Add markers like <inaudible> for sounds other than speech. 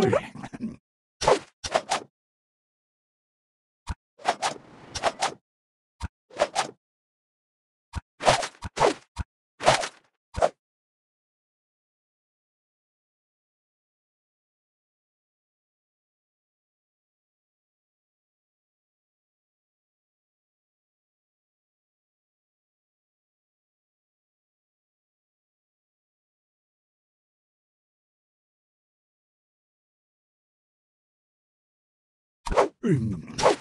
Three. <laughs> うん